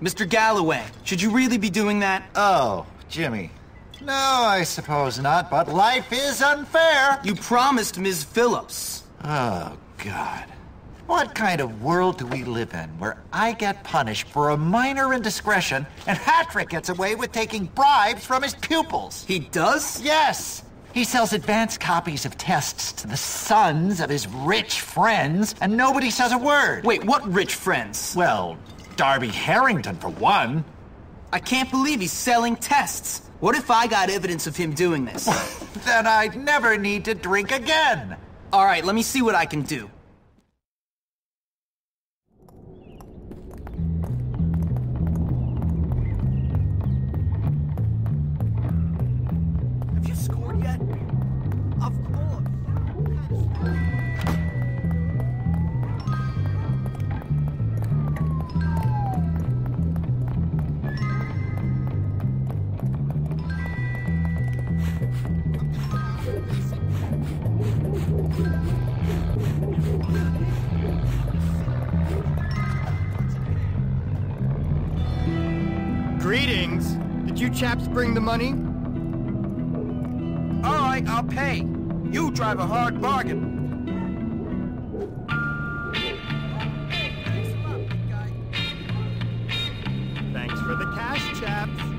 Mr. Galloway, should you really be doing that? Oh, Jimmy. No, I suppose not, but life is unfair. You promised Ms. Phillips. Oh, God. What kind of world do we live in where I get punished for a minor indiscretion and Hattrick gets away with taking bribes from his pupils? He does? Yes. He sells advanced copies of tests to the sons of his rich friends, and nobody says a word. Wait, what rich friends? Well, Derby Harrington, for one. I can't believe he's selling tests. What if I got evidence of him doing this? then I'd never need to drink again. All right, let me see what I can do. Did you chaps bring the money? All right, I'll pay. You drive a hard bargain. Thanks for the cash, chaps.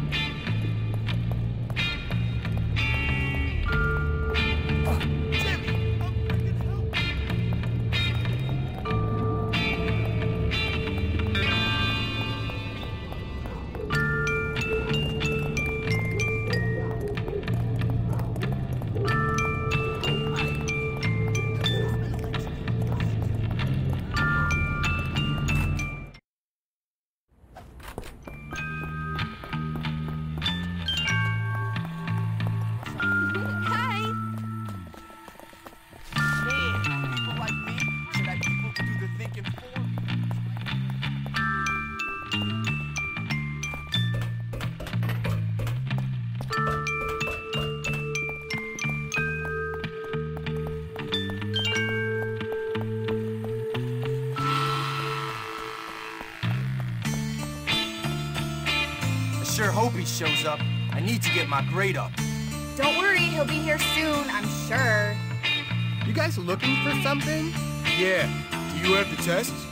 Sure hope he shows up. I need to get my grade up. Don't worry, he'll be here soon, I'm sure. You guys looking for something? Yeah. Do you have the tests?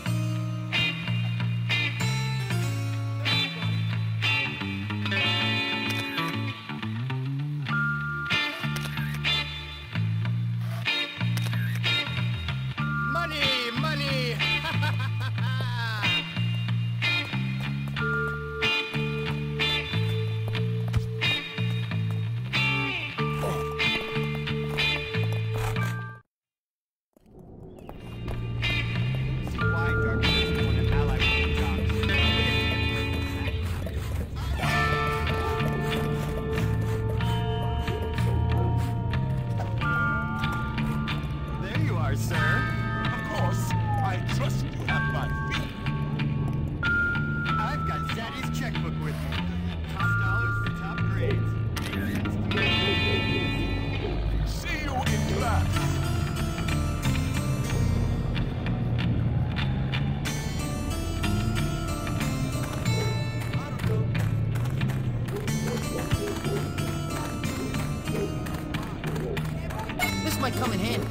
This might come in handy.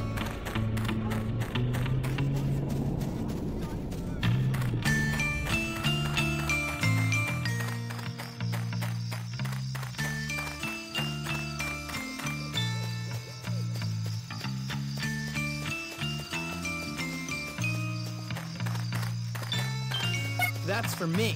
That's for me.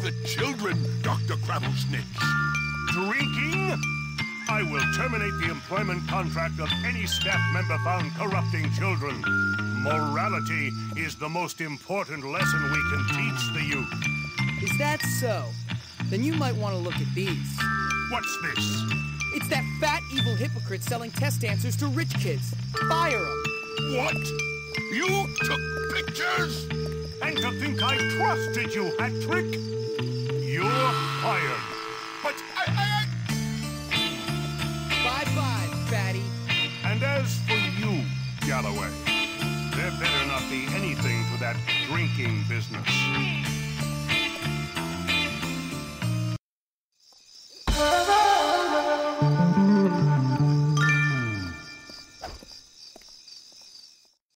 Of the children, Dr. Crabblesnitch. Drinking? I will terminate the employment contract of any staff member found corrupting children. Morality is the most important lesson we can teach the youth. Is that so? Then you might want to look at these. What's this? It's that fat, evil hypocrite selling test answers to rich kids. Fire him. What? You took pictures? And to think I trusted you, Hattrick? You're fired. But I, I, Bye-bye, fatty. And as for you, Galloway, there better not be anything to that drinking business.